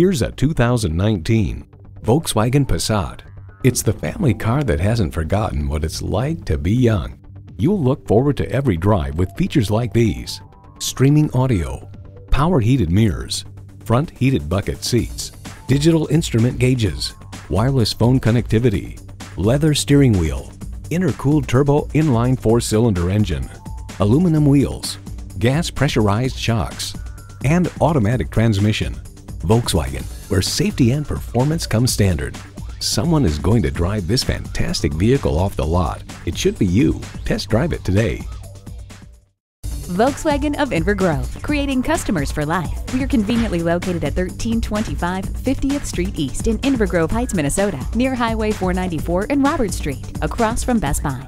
Here's a 2019 Volkswagen Passat. It's the family car that hasn't forgotten what it's like to be young. You'll look forward to every drive with features like these. Streaming audio, power heated mirrors, front heated bucket seats, digital instrument gauges, wireless phone connectivity, leather steering wheel, intercooled turbo inline four-cylinder engine, aluminum wheels, gas pressurized shocks, and automatic transmission. Volkswagen, where safety and performance come standard. Someone is going to drive this fantastic vehicle off the lot. It should be you. Test drive it today. Volkswagen of Inver Grove, creating customers for life. We are conveniently located at 1325 50th Street East in Inver Grove Heights, Minnesota, near Highway 494 and Robert Street, across from Best Buy.